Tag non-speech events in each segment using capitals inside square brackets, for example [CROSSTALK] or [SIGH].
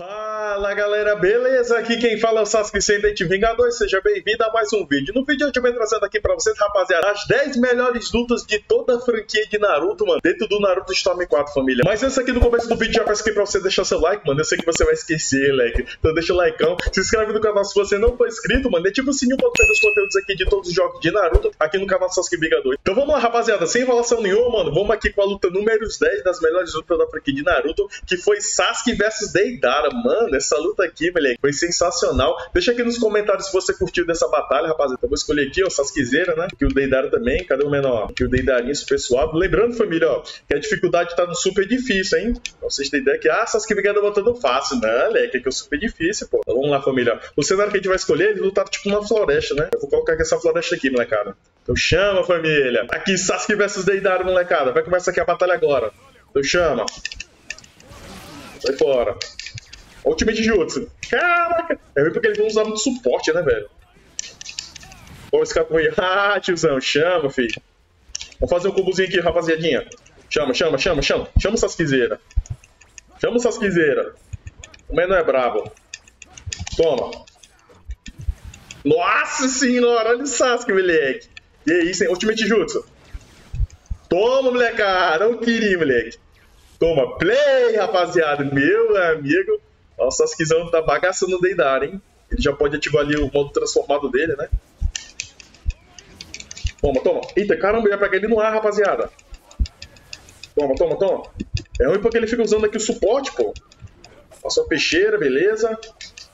Fala galera, beleza? Aqui quem fala é o Sasuke Vingador, seja bem-vindo a mais um vídeo. No vídeo de hoje eu venho trazendo aqui pra vocês, rapaziada, as 10 melhores lutas de toda a franquia de Naruto, mano, dentro do Naruto Storm 4, família. Mas antes aqui no começo do vídeo já peço aqui pra você deixar seu like, mano, eu sei que você vai esquecer, leque. Então deixa o likeão, se inscreve no canal se você não for inscrito, mano, ativa o sininho pra ver os conteúdos aqui de todos os jogos de Naruto, aqui no canal Sasuke Vingador. Então vamos lá, rapaziada, sem enrolação nenhuma, mano, vamos aqui com a luta número 10 das melhores lutas da franquia de Naruto, que foi Sasuke versus Deidara, mano, essa luta aqui, moleque, foi sensacional. Deixa aqui nos comentários se você curtiu dessa batalha, rapaziada. Eu vou escolher aqui, ó, Sasukezeira, né? Que o Deidara também. Cadê o menor? Que o Deidarinho super suave. Lembrando, família, ó, que a dificuldade tá no super difícil, hein? Pra vocês terem ideia que, ah, Sasuke Vingador botando fácil. Não, moleque, é que é super difícil, pô. Então vamos lá, família. O cenário que a gente vai escolher, ele lutar tipo numa floresta, né? Eu vou colocar aqui essa floresta aqui, molecada. Então chama, família. Aqui, Sasuke versus Deidara, molecada. Vai começar aqui a batalha agora. Então chama. Sai fora. Ultimate Jutsu. Caraca! É ruim porque eles vão usar muito suporte, né, velho? Pô, esse cara foi. [LAUGHS] Ah, tiozão, chama, filho. Vamos fazer um combozinho aqui, rapaziadinha. Chama, chama, chama, chama. Chama o Sasukezeira. Chama o Sasukezeira. O menor é brabo. Toma. Nossa senhora, olha o Sasuke, moleque. Que isso, hein? Ultimate Jutsu. Toma, molecada. Não queria, moleque. Toma, play, rapaziada. Meu amigo. O Sasukezão tá bagaçando o Deidara, hein? Ele já pode ativar ali o modo transformado dele, né? Toma, toma. Eita, caramba, ia pegar ele no ar, rapaziada. Toma, toma, toma. É ruim porque ele fica usando aqui o suporte, pô. Passou a peixeira, beleza.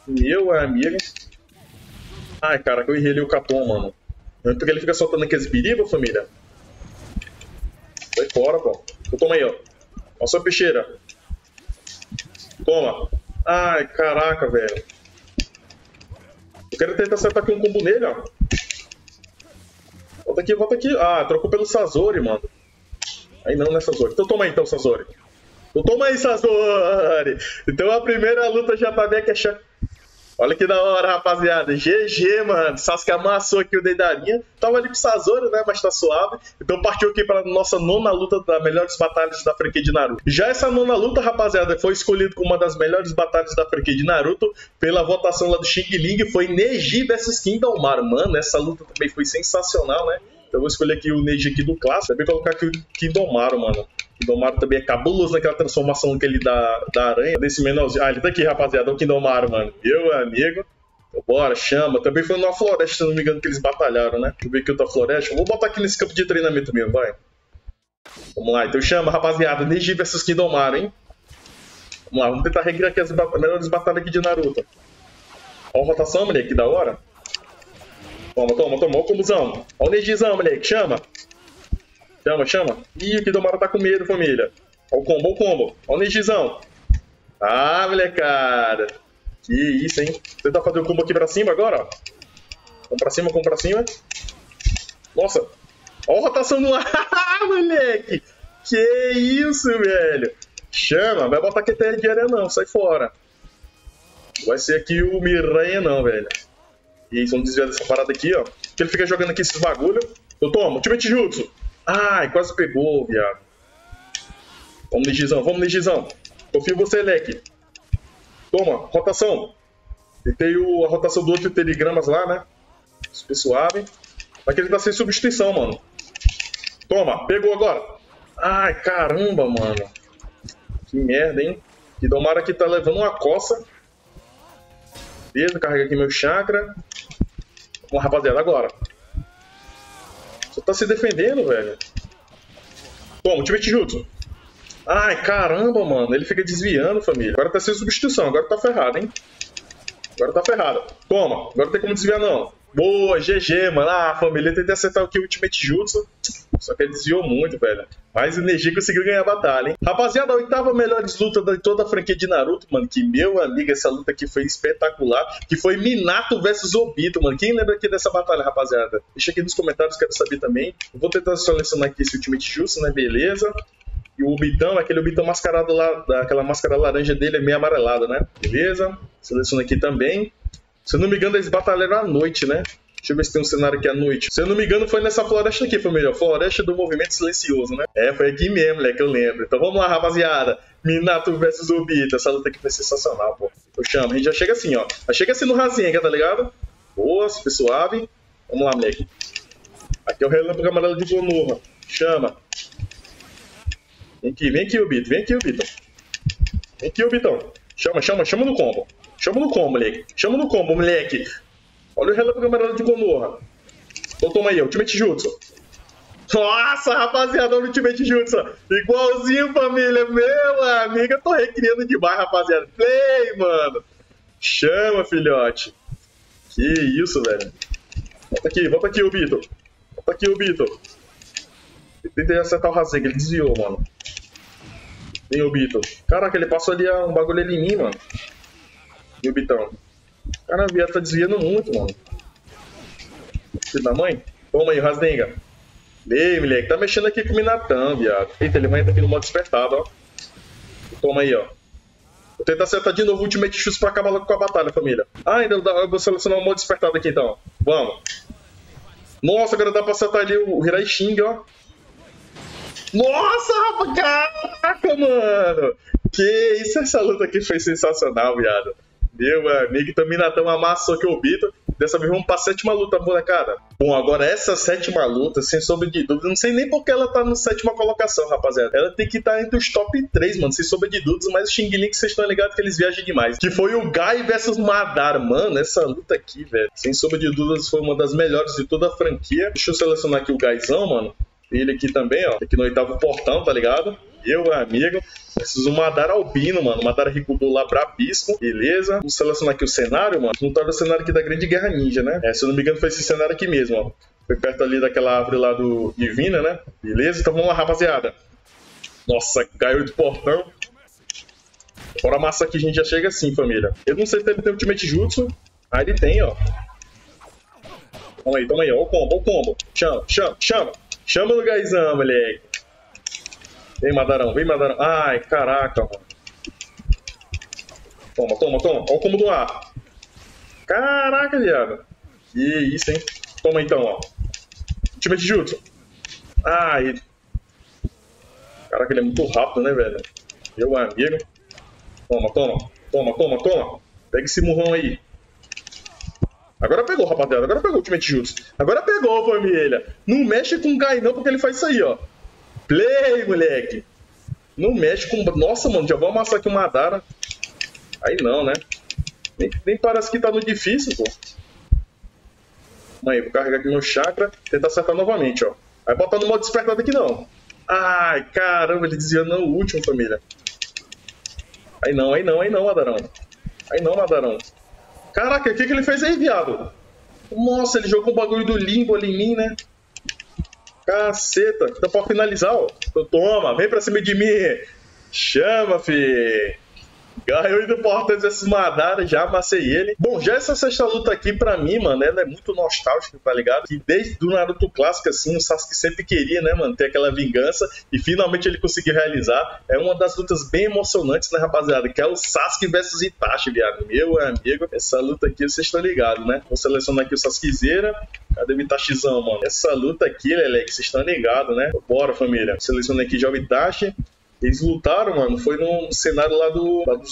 Meu amigo. Ai, cara, que eu errei ali o Caton, mano. É ruim porque ele fica soltando aqueles biribas, família. Sai fora, pô. Então, toma aí, ó. Passou a peixeira. Toma. Ai, caraca, velho. Eu quero tentar acertar aqui um combo nele, ó. Volta aqui, volta aqui. Ah, trocou pelo Sazori, mano. Aí não, né, Sazori? Então toma aí, então, Sazori. Então toma aí, Sazori. Então a primeira luta já tá bem que é Olha que da hora, rapaziada. GG, mano. Sasuke amassou aqui o Deidarinha. Tava ali o Sazori, né? Mas tá suave. Então partiu aqui para nossa nona luta das melhores batalhas da franquia de Naruto. Já essa nona luta, rapaziada, foi escolhida como uma das melhores batalhas da franquia de Naruto pela votação lá do Xing Ling. Foi Neji versus Kingdom Mar. Mano, essa luta também foi sensacional, né? Então eu vou escolher aqui o Neji aqui do clássico. Também colocar aqui o Kingdom Mar, mano. Kindomaru também é cabuloso naquela transformação que ele dá da aranha, desse menorzinho. Ah, ele tá aqui, rapaziada, o Kindomaru, mano. Meu amigo. Então, bora, chama. Também foi numa floresta, se não me engano, que eles batalharam, né? Deixa eu ver aqui outra floresta. Vou botar aqui nesse campo de treinamento mesmo, vai. Vamos lá, então chama, rapaziada. Neji versus Kindomaru, hein? Vamos lá, vamos tentar recriar aqui as melhores batalhas aqui de Naruto. Ó a rotação, moleque, que da hora. Toma, toma, toma. Ó o combusão. Ó o Nejizão, moleque, chama. Chama, chama. Ih, o Kidomara tá com medo, família. Ó o combo, ó o combo. Ó o Nejizão. Ah, molecada. Que isso, hein? Tentar fazer o combo aqui pra cima agora, ó. Vamos pra cima, vamos pra cima. Nossa. Ó a rotação no ar, [LAUGHS] moleque. Que isso, velho. Chama, vai botar QTR de areia não, sai fora. Vai ser aqui o Miranha não, velho. E vamos desviar dessa parada aqui, ó. Que ele fica jogando aqui esses bagulho. Eu tomo, Ultimate Jutsu. Ai, quase pegou, viado. Vamos, Nigizão, vamos, Nigizão. Confio em você, Leque. Toma, rotação. Tentei o, a rotação do outro telegramas lá, né? Super suave. Mas que ele tá sem substituição, mano. Toma, pegou agora. Ai, caramba, mano. Que merda, hein? Que Domara aqui tá levando uma coça. Beleza, carrega aqui meu chakra. Vamos, rapaziada, agora. Só tá se defendendo, velho. Toma, Ultimate Jutsu. Ai, caramba, mano. Ele fica desviando, família. Agora tá sem substituição. Agora tá ferrado, hein? Agora tá ferrado. Toma. Agora não tem como desviar, não. Boa, GG, mano. Ah, família, tentei acertar o Ultimate Jutsu. Só que ele desviou muito, velho. Mas o Neji conseguiu ganhar a batalha, hein? Rapaziada, a oitava melhor luta de toda a franquia de Naruto, mano. Que, meu amigo, essa luta aqui foi espetacular. Que foi Minato versus Obito, mano. Quem lembra aqui dessa batalha, rapaziada? Deixa aqui nos comentários, quero saber também. Vou tentar selecionar aqui esse Ultimate Jutsu, né? Beleza. E o Obitão, aquele Obitão mascarado lá, aquela máscara laranja dele é meio amarelada, né? Beleza. Seleciona aqui também. Se eu não me engano, eles batalharam à noite, né? Deixa eu ver se tem um cenário aqui à noite. Se eu não me engano, foi nessa floresta aqui, família. Floresta do Movimento Silencioso, né? É, foi aqui mesmo, moleque, eu lembro. Então vamos lá, rapaziada. Minato versus Obito. Essa luta aqui foi sensacional, pô. Eu chamo. A gente já chega assim, ó. Já chega assim no Razinha, tá ligado? Boa, super suave. Vamos lá, moleque. Aqui é o relâmpago amarelo de Konoha. Chama. Vem aqui, vem aqui, Obito. Vem aqui, Obito. Vem aqui, Obitão. Chama, chama, chama no combo. Chama no combo, moleque. Chama no combo, moleque. Olha o relâmpago amarelo de Konoha. Então toma aí, Ultimate Jutsu. Nossa, rapaziada, o Ultimate Jutsu. Igualzinho, família. Meu amigo, eu tô recriando demais, rapaziada. Play, mano. Chama, filhote. Que isso, velho. Volta aqui, volta aqui, o Bito. Volta aqui, o Bito. Tentei acertar o Rasengan, ele desviou, mano. Vem o Bito. Caraca, ele passou ali um bagulho ali em mim, mano. E o Bitão. Cara, a Via tá desviando muito, mano. Filho da mãe? Toma aí, Rasdenga. Ei, moleque, tá mexendo aqui com o Minatã, viado. Eita, ele vai entrar aqui no modo despertado, ó. Toma aí, ó. Vou tentar acertar de novo o Ultimate Shoes pra acabar com a batalha, família. Ah, ainda dá, eu vou selecionar o modo despertado aqui, então. Vamos. Nossa, agora dá pra acertar ali o Hirai Shing, ó. Nossa, rapaz, caraca, mano. Que isso, essa luta aqui foi sensacional, viado. Meu amigo, então Minatão amassou que o Bito. Dessa vez vamos pra sétima luta, molecada. Bom, agora essa sétima luta, sem sombra de dúvida, não sei nem porque ela tá na sétima colocação, rapaziada. Ela tem que estar tá entre os top 3, mano, sem sombra de dúvidas, mas o Xing Ling, vocês estão ligados que eles viajam demais. Que foi o Gai versus Madara. Mano, essa luta aqui, velho, sem sombra de dúvidas, foi uma das melhores de toda a franquia. Deixa eu selecionar aqui o Gaizão, mano. Ele aqui também, ó. Aqui no oitavo portão, tá ligado? Eu, amigo. Preciso Madara albino, mano. Madara Rikudo lá brabíssimo. Beleza. Vamos selecionar aqui o cenário, mano. Não tá o cenário aqui da Grande Guerra Ninja, né? É, se eu não me engano, foi esse cenário aqui mesmo, ó. Foi perto ali daquela árvore lá do Divina, né? Beleza? Então vamos lá, rapaziada. Nossa, caiu do portão. Fora massa aqui, a gente já chega assim, família. Eu não sei se ele tem Ultimate Jutsu. Ah, ele tem, ó. Toma aí, toma aí. Ó o combo, ó o combo. Chama, chama, chama. Chama no gaizão, moleque. Vem, Madarão, vem, Madarão. Ai, caraca, mano. Toma, toma, toma. Olha o combo do ar. Caraca, viado. Que isso, hein? Toma então, ó. Ultimate Jutsu. Ai. Caraca, ele é muito rápido, né, velho? Meu amigo. Toma, toma. Toma, toma, toma. Pega esse murrão aí. Agora pegou, rapaziada. Agora pegou o Ultimate Jutsu. Agora pegou, família. Não mexe com o Gai não, porque ele faz isso aí, ó. Play, moleque. Não mexe com... Nossa, mano, já vou amassar aqui o Madara. Aí não, né? Nem, nem parece que tá no difícil, pô. Mãe, vou carregar aqui meu chakra. Tentar acertar novamente, ó. Vai botar no modo despertado aqui, não. Ai, caramba, ele desviou no último, família. Aí não, aí não, aí não, Madarão. Aí não, Madarão. Caraca, o que, que ele fez aí, viado? Nossa, ele jogou um bagulho do limbo ali em mim, né? Caceta. Então, pra finalizar, ó. Toma, vem pra cima de mim. Chama, fi. Ganhou do Portas versus Madara, já amassei ele. Bom, já essa sexta luta aqui, pra mim, mano, ela é muito nostálgica, tá ligado? Que desde o Naruto clássico, assim, o Sasuke sempre queria, né, mano, ter aquela vingança e finalmente ele conseguiu realizar. É uma das lutas bem emocionantes, né, rapaziada? Que é o Sasuke versus Itachi, viado. Meu amigo, essa luta aqui vocês estão ligados, né? Vou selecionar aqui o Sasukezeira. Cadê o Itachizão, mano? Essa luta aqui, Leleque, vocês estão ligados, né? Bora, família. Selecionei aqui já o Itachi. Eles lutaram, mano, foi num cenário lá do, lá do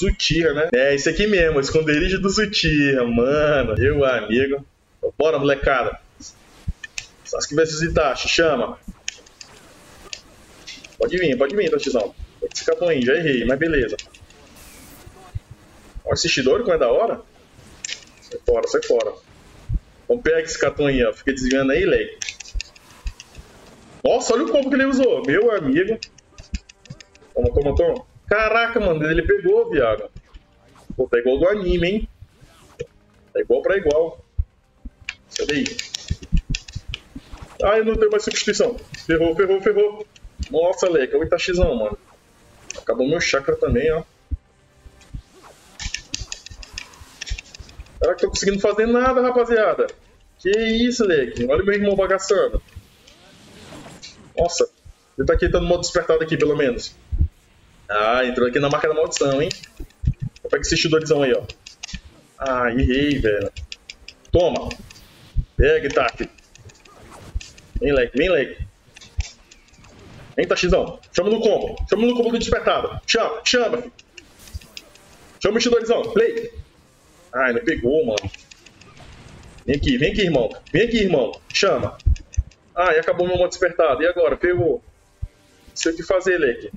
né? É, isso aqui mesmo, esconderijo do Zutia, mano. Meu amigo. Bora, molecada. Sasuke vs Itachi, chama. Pode vir, pode vir, Tachizão. Esse aí, já errei, mas beleza. Olha esse Shidori como é da hora. Sai fora, sai fora. Vamos pegar esse aí, ó. Fica desviando aí, leg. Nossa, olha o combo que ele usou. Meu amigo. Toma, toma. Caraca, mano, ele pegou, viado. Pô, tá igual do anime, hein? Tá igual pra igual. Sai daí. Ai, não tem mais substituição. Ferrou, ferrou, ferrou. Nossa, Leque, é o Itachizão, mano. Acabou meu chakra também, ó. Caraca, tô conseguindo fazer nada, rapaziada. Que isso, Leque. Olha meu irmão bagaçando. Nossa, ele tá aqui, tá no modo despertado aqui, pelo menos. Ah, entrou aqui na marca da maldição, hein? Pega esse chidorizão aí, ó. Ah, errei, velho. Toma. Pega, Itachi. Vem, leque, vem, leque. Vem, Tachizão. Chama no combo. Chama no combo do despertado. Chama, chama. Chama o Shidorizão. Play. Ai, não pegou, mano. Vem aqui, vem aqui, irmão. Vem aqui, irmão. Chama. Ai, acabou meu modo despertado. E agora? Pegou. Não sei o que fazer, leque.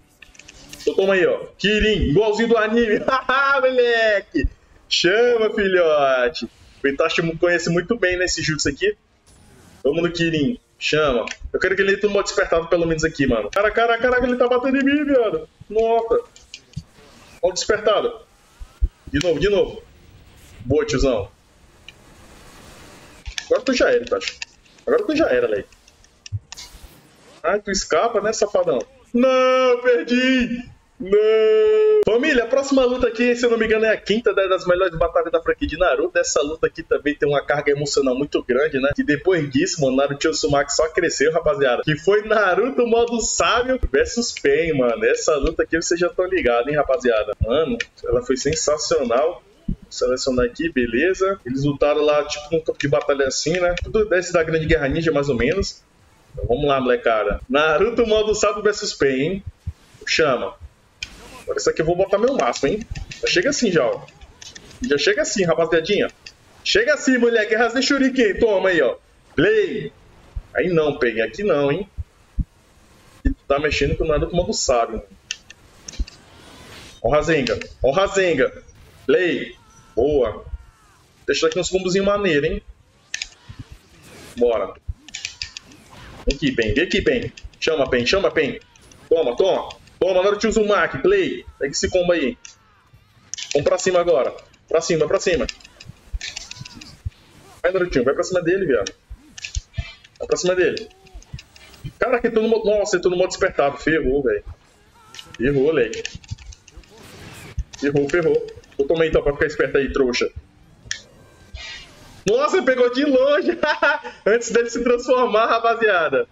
Então toma aí, ó. Kirin, igualzinho do anime. Haha, [LAUGHS] moleque. Chama, filhote. O Itachi conhece muito bem nesse jutsu aqui. Vamos no Kirin. Chama. Eu quero que ele entre no modo despertado pelo menos aqui, mano. Cara, cara, caraca, ele tá batendo em mim, viado. Nossa. Modo despertado. De novo, de novo. Boa, tiozão. Agora tu já era, Itachi. Agora tu já era, Lei. Ai, tu escapa, né, safadão? Não, perdi! Não! Família, a próxima luta aqui, se eu não me engano, é a quinta das melhores batalhas da franquia de Naruto. Essa luta aqui também tem uma carga emocional muito grande, né? Que depois disso, mano, Naruto Uzumaki só cresceu, rapaziada. Que foi Naruto modo sábio versus Pen, mano. Essa luta aqui vocês já estão ligados, hein, rapaziada? Mano, ela foi sensacional selecionar aqui, beleza. Eles lutaram lá, tipo, num campo de batalha assim, né? Tudo desce da Grande Guerra Ninja, mais ou menos. Então, vamos lá, molecada. Naruto modo sábio versus Pen, hein? Chama. Isso aqui eu vou botar meu máximo, hein? Chega assim já, ó. Já chega assim, rapaziadinha. Chega assim, moleque. Rasei Shuriken. Toma aí, ó. Play. Aí não, peguei aqui não, hein? E tu tá mexendo com nada como do sábio. Ó Razenga. Ó Razenga. Play. Boa. Deixa aqui uns combozinhos maneiros, hein? Bora. Vem aqui, Pen. Vem aqui, Pen. Chama, Pen. Chama, Pen. Toma, toma. Toma, Naruto Uzumaki, play. Pega esse combo aí. Vamos pra cima agora. Pra cima, pra cima. Vai, Narutinho, vai pra cima dele, viado. Vai pra cima dele. Caraca, tô no modo... Nossa, eu tô no modo despertado. Ferrou, velho. Ferrou, leque. Ferrou, ferrou. Eu tomei então pra ficar esperto aí, trouxa. Nossa, pegou de longe! [LAUGHS] Antes dele se transformar, rapaziada.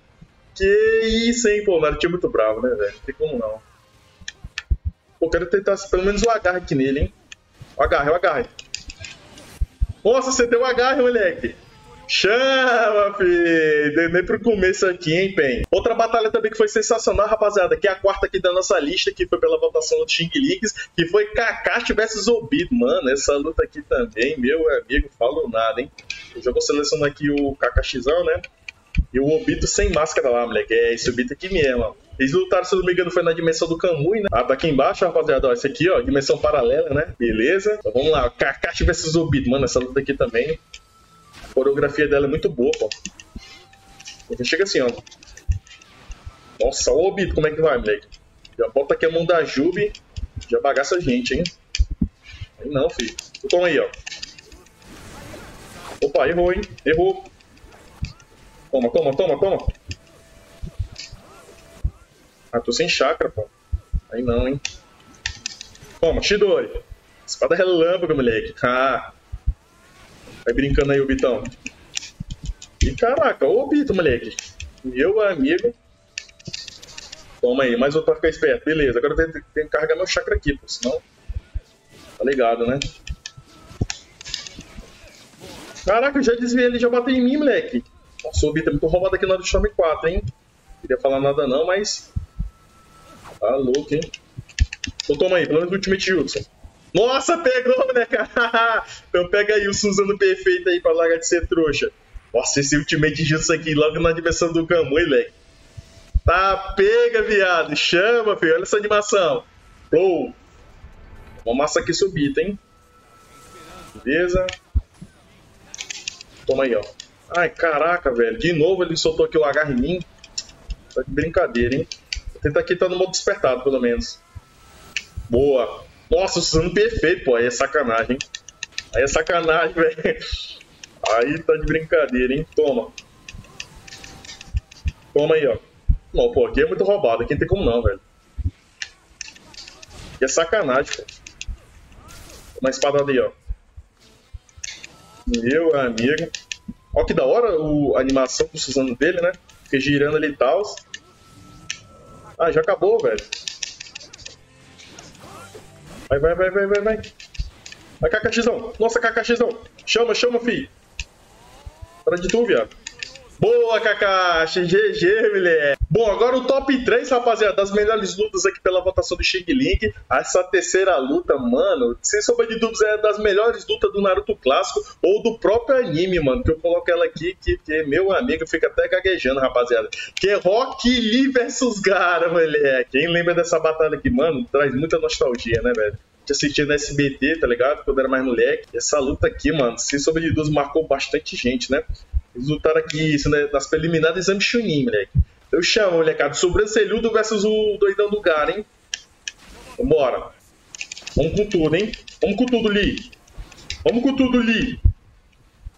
Que isso, hein, pô, o Naruto é muito bravo, né, velho? Não tem como não. Pô, quero tentar pelo menos o agarre aqui nele, hein? O agarre, o agarre. Nossa, você deu o agarre, moleque. Chama, filho! Nem pro começo aqui, hein, Pen? Outra batalha também que foi sensacional, rapaziada, que é a quarta aqui da nossa lista, que foi pela votação do Xing Links, que foi Kakashi versus Obito. Mano, essa luta aqui também, meu amigo, falo nada, hein? Eu já vou selecionar aqui o Kakashizão, né? E o Obito sem máscara lá, moleque. É esse Obito aqui mesmo, Eles lutaram, se não me engano, foi na dimensão do Kamui, né? Ah, tá aqui embaixo, rapaziada. Ó, esse aqui, ó, dimensão paralela, né? Beleza. Então vamos lá. Kakashi vs Obito. Mano, essa luta aqui também. A coreografia dela é muito boa, pô. Ele chega assim, ó. Nossa, o Obito, como é que vai, moleque? Já bota aqui a mão da Jubi. Já bagaça a gente, hein? Aí não, filho. Toma aí, ó. Opa, errou, hein? Errou. Toma, toma, toma, toma. Ah, tô sem chakra, pô. Aí não, hein. Toma, Shidori. Espada relâmpago, moleque. Ah. Vai brincando aí, o Bitão. E caraca, ô Bito, moleque. Meu amigo. Toma aí, mais outro pra ficar esperto. Beleza, agora tenho, tenho que carregar meu chakra aqui, pô. Senão. Tá ligado, né? Caraca, eu já desviei ele, já bateu em mim, moleque. Bita é muito roubado aqui no Storm 4, hein? Queria falar nada não, mas... Tá louco, hein? Então toma aí, pelo menos o Ultimate Jutsu. Nossa, pegou, né, cara? [LAUGHS] então pega aí o Suzano perfeito aí pra largar de ser trouxa. Nossa, esse Ultimate Jutsu aqui, logo na dimensão do Kamui, moleque. Tá, pega, viado. Chama, filho. Olha essa animação. Flow. Uma massa aqui subida, hein? Beleza. Toma aí, ó. Ai, caraca, velho. De novo ele soltou aqui o agarre em mim. Tá de brincadeira, hein? Vou tentar aqui tá no modo despertado, pelo menos. Boa. Nossa, usando perfeito, pô. Aí é sacanagem, hein? Aí é sacanagem, [LAUGHS] velho. Aí tá de brincadeira, hein? Toma. Toma aí, ó. Não, pô, aqui é muito roubado. Aqui não tem como não, velho. Aqui é sacanagem, pô. Uma espadada aí, ó. Meu amigo. Olha que da hora o, a animação do Suzano dele, né? Fica girando ali e tal. Ah, já acabou, velho. Vai, vai, vai, vai, vai, vai. Vai, Kakaxizão. Nossa, Kakaxizão. Chama, chama, fi. Para de tu, viado. Boa, Kakashi! GG, moleque! Bom, agora o top 3, rapaziada, das melhores lutas aqui pela votação do Xing Ling. Essa terceira luta, mano, sem sombra de dúvidas, é das melhores lutas do Naruto clássico ou do próprio anime, mano. Que eu coloco ela aqui, que, que meu amigo fica até gaguejando, rapaziada. Que é Rock Lee versus Gara, moleque. Quem lembra dessa batalha aqui, mano, traz muita nostalgia, né, velho? assistia no SBT, tá ligado? Quando era mais moleque. Essa luta aqui, mano, sem sombra de dúvidas, marcou bastante gente, né? Eles lutaram aqui isso, né, nas preliminares do exame Chunin, moleque. Eu chamo, molecada, sobrancelhudo versus o doidão do Gar, hein? Vambora. Vamos com tudo, hein? Vamos com tudo, Lee. Vamos com tudo, Lee.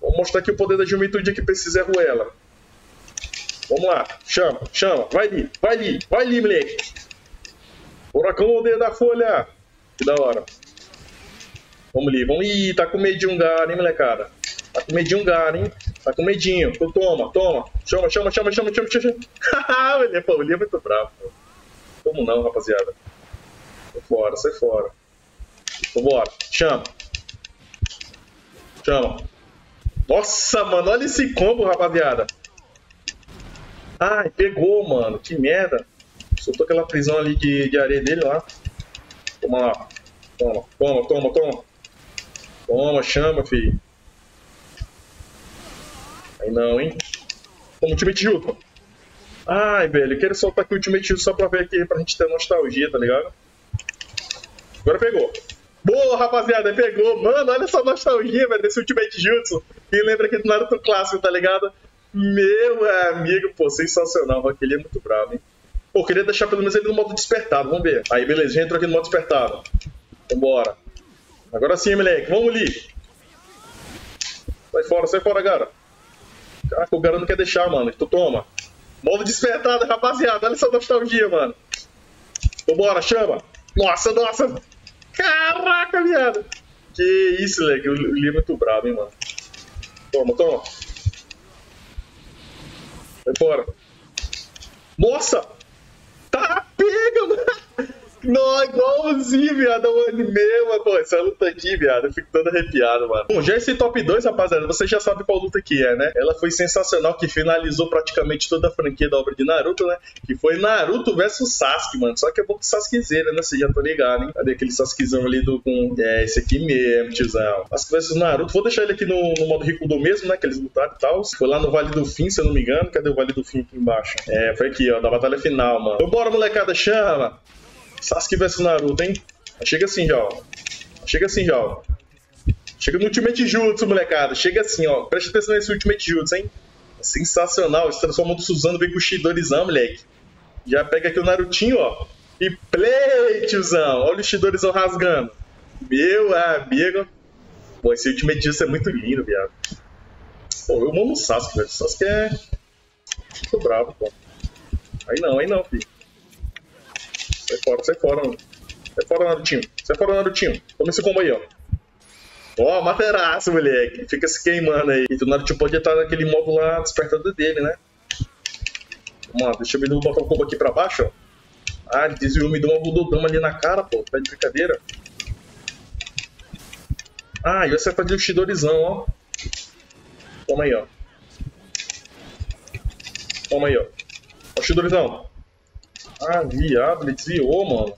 Vamos mostrar aqui o poder da juventude aqui pra esse Zé Ruela. Vamos lá. Chama, chama. Vai, Lee. Vai, Lee. Vai, Lee, moleque. Furacão o dedo da folha. Que da hora. Vamos, Lee. Vamos. Ih, tá com medo de um Gar, hein, molecada? Tá com medo de um Gar, hein? Tá com medinho. Então, toma, toma. Chama, chama, chama, chama, chama, chama. Haha, o pô, é muito bravo. Pô. Como não, rapaziada? Sai fora, sai fora. Vambora. Chama. Chama. Nossa, mano, olha esse combo, rapaziada. Ai, pegou, mano. Que merda. Soltou aquela prisão ali de, de areia dele lá. Toma lá. Toma, toma, toma, toma. Toma, chama, filho. Aí não, hein? Como Ultimate Jutsu. Ai, velho, quero soltar aqui o Ultimate Jutsu só pra ver aqui, pra gente ter nostalgia, tá ligado? Agora pegou. Boa, rapaziada, pegou. Mano, olha essa nostalgia, velho, desse Ultimate Jutsu. Quem lembra aqui do Naruto clássico, tá ligado? Meu amigo, pô, sensacional. Aquele é muito bravo, hein? Pô, queria deixar pelo menos ele no modo despertado, vamos ver. Aí, beleza, já entrou aqui no modo despertado. Vambora. Agora sim, moleque, vamos ali. Sai fora, sai fora, cara. O cara não quer deixar, mano. Tu toma. Modo despertado, rapaziada. Olha essa nostalgia, mano. Vambora, chama. Nossa, nossa. Caraca, viado. Que isso, moleque. O Lee é muito brabo, hein, mano. Toma, toma. Vai fora. Nossa! Tá, pega, mano. Não, igualzinho, viado, é um anime, mano. Pô, essa luta aqui, viado, eu fico todo arrepiado, mano. Bom, já esse top 2, rapaziada, você já sabe qual luta que é, né? Ela foi sensacional, que finalizou praticamente toda a franquia da obra de Naruto, né? Que foi Naruto versus Sasuke, mano. Só que é bom que Sasukezeira, né? Você já tá ligado, hein? Cadê aquele Sasukezão ali do com... É, esse aqui mesmo, tiozão. Sasuke versus Naruto. Vou deixar ele aqui no, no modo Rikudo mesmo, né? Que eles lutaram e tal. Foi lá no Vale do Fim, se eu não me engano. Cadê o Vale do Fim aqui embaixo? É, foi aqui, ó, da batalha final, mano. Então bora, molecada, chama! Sasuke vs Naruto, hein? Chega assim já, ó. Chega assim já, ó. Chega no Ultimate Jutsu, molecada. Chega assim, ó. Presta atenção nesse Ultimate Jutsu, hein? Sensacional. Se transforma do Suzano, vem com o Shidorizão, moleque. Já pega aqui o Narutinho, ó. E play, tiozão. Olha o Shidorizão rasgando. Meu amigo. Pô, esse Ultimate Jutsu é muito lindo, viado. Pô, eu amo o Sasuke, velho. O Sasuke é... Muito bravo, pô. Aí não, aí não, filho. Sai fora, sai fora, mano. Sai fora, Narutinho. Sai fora, Narutinho. Toma esse combo aí, ó. Ó, oh, materaço, moleque. Fica se queimando aí. E o Naruto pode estar naquele modo lá despertador dele, né? Vamos lá, deixa eu botar o combo aqui pra baixo, ó. Ah, ele desviou, me deu uma budodama ali na cara, pô. Tá de brincadeira. Ah, e você fazer o Shidorizão, ó. Toma aí, ó. Toma aí, ó. Ó o Shidorizão. Ah, viado, ele desviou, mano.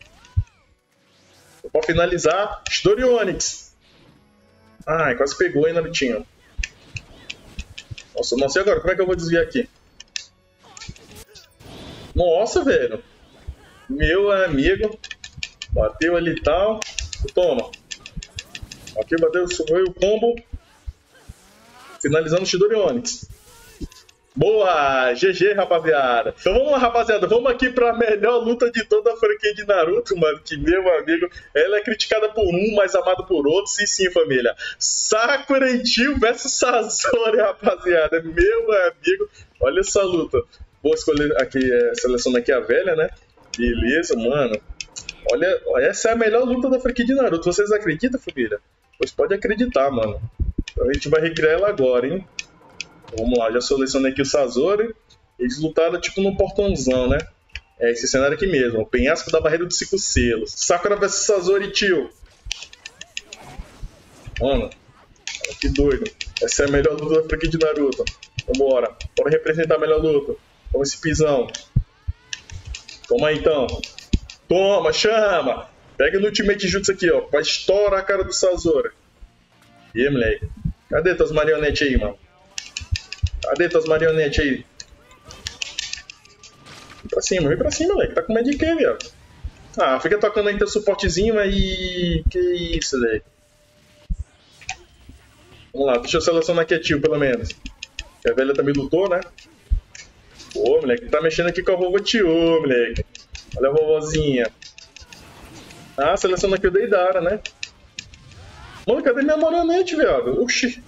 Pra finalizar, Shidori Onix. Ai, quase pegou, hein, Narutinho. Nossa, não sei agora, como é que eu vou desviar aqui? Nossa, velho. Meu amigo. Bateu ali e tal. Toma. Aqui bateu, subiu o combo. Finalizando o Shidori Onix. Boa! GG, rapaziada. Então vamos lá, rapaziada. Vamos aqui pra melhor luta de toda a franquia de Naruto, mano. Que, meu amigo, ela é criticada por um, mas amada por outros. E sim, família. Sakura Tio versus Sazori, rapaziada. Meu amigo, olha essa luta. Vou escolher aqui, é, selecionar aqui a velha, né? Beleza, mano. Olha, essa é a melhor luta da franquia de Naruto. Vocês acreditam, família? Pois pode acreditar, mano. Então a gente vai recriar ela agora, hein? Vamos lá, já selecionei aqui o Sazori. Eles lutaram tipo num portãozão, né? É esse cenário aqui mesmo. O penhasco da barreira dos cinco selos. Sakura vs Sazori, tio. Mano, que doido. Essa é a melhor luta da franquia de Naruto. Vambora. Bora representar a melhor luta. Toma esse pisão. Toma aí, então. Toma, chama. Pega no Ultimate Jutsu aqui, ó. Pra estourar a cara do Sazora. E aí, moleque? Cadê tuas marionetes aí, mano? Cadê tuas marionetes aí? Vem pra cima, vem pra cima, moleque. Tá com medo de quê, viado? Ah, fica tocando aí teu suportezinho aí. Que isso, velho. Vamos lá, deixa eu selecionar aqui tio, pelo menos. Que a velha também lutou, né? Pô, moleque, tá mexendo aqui com a vovó tio, moleque. Olha a vovozinha. Ah, seleciona aqui o Deidara, né? Mano, cadê minha marionete, viado? Oxi.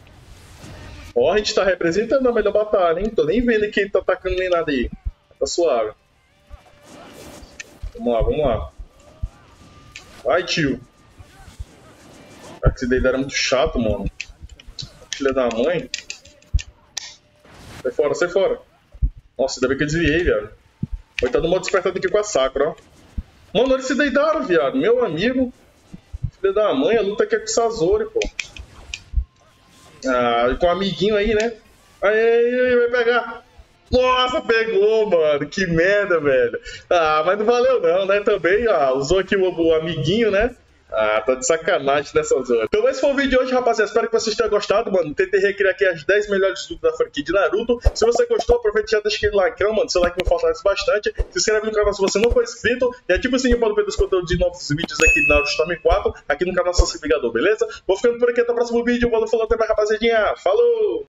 Ó, a gente tá representando a melhor batalha, hein? Tô nem vendo quem tá atacando nem nada aí. Tá suave. Vamos lá, vamos lá. Vai, tio. Cara, esse Deidara é muito chato, mano. Filha da mãe. Sai fora, sai fora. Nossa, ainda bem que eu desviei, viado. Coitado do modo despertado aqui com a Sakura, ó. Mano, eles se deitaram, viado. Meu amigo. Filha da mãe, a luta aqui é com o Sazori, pô. Ah, com um amiguinho aí, né? Aí, aí, vai pegar. Nossa, pegou, mano. Que merda, velho. Ah, mas não valeu não, né? Também, ó, usou aqui o, o amiguinho, né? Ah, tá de sacanagem nessa zona. Então esse foi o vídeo de hoje, rapaziada. Espero que vocês tenham gostado, mano. Tentei recriar aqui as 10 melhores lutas da franquia de Naruto. Se você gostou, aproveita e já deixa aquele like, mano. Seu like me fortalece bastante. Se inscreve no canal se você não for inscrito. E ativa o sininho para não perder os conteúdos de novos vídeos aqui na Naruto Storm 4, aqui no canal Sócio Ligador, beleza? Vou ficando por aqui até o próximo vídeo. Valeu, falou, até mais, rapaziadinha. Falou!